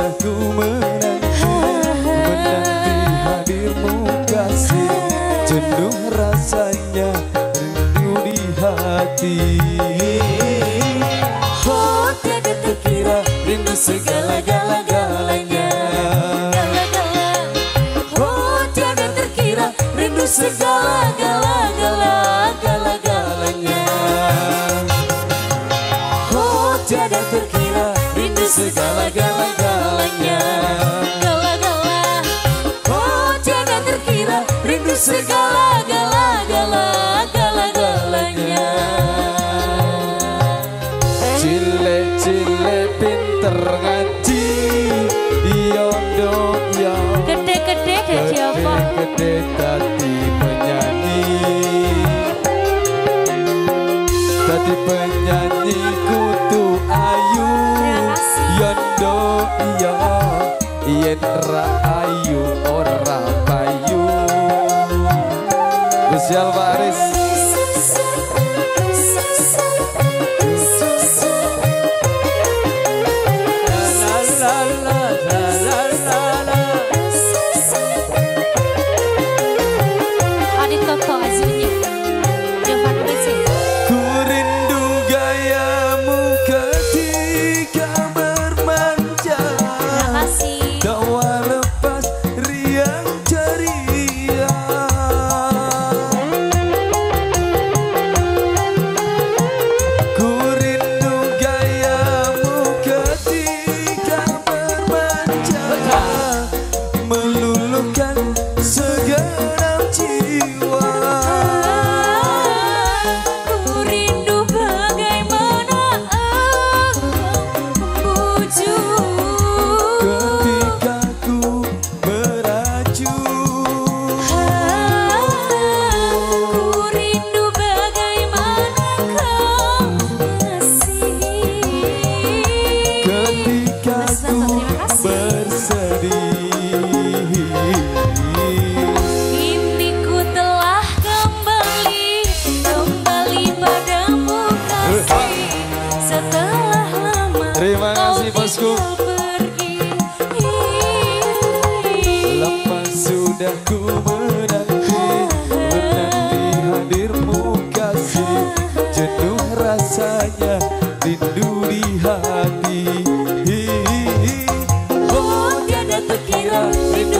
sudah ku menanti Menanti hadirmu kasih. Jenuh rasanya rindu di hati. Oh tiada terkira rindu segala-gala-galanya Gala-gala Oh tiada terkira rindu segala-gala-gala-galanya Oh tiada terkira rindu segala-gala-galanya rindu segala-gala-gala-gala-galanya Cile-cile pinter ngaji Yondo yo Gede-gede jadi apa? Gede tadi penyanyi. Tadi penyanyi kutu ayu. Yondo yo Yen ra ayu ora payu Lucial Faris La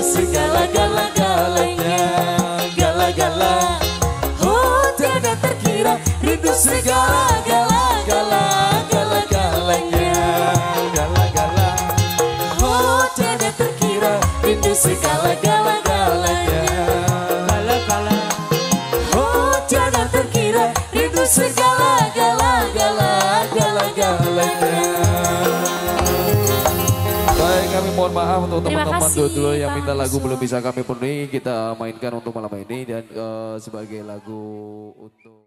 segala-gala-galanya Gala-gala Oh tiada terkira Rindu segala-gala-gala-gala-galanya Gala-gala Oh tiada terkira rindu segala-gala-galanya Gala-gala. Oh tiada terkira rindu segala-gala-gala-gala-galanya Baik kami mohon maaf untuk teman-teman kasih, dulu yang minta lagu belum bisa kami penuhi. Kita mainkan untuk malam ini dan eh, sebagai lagu untuk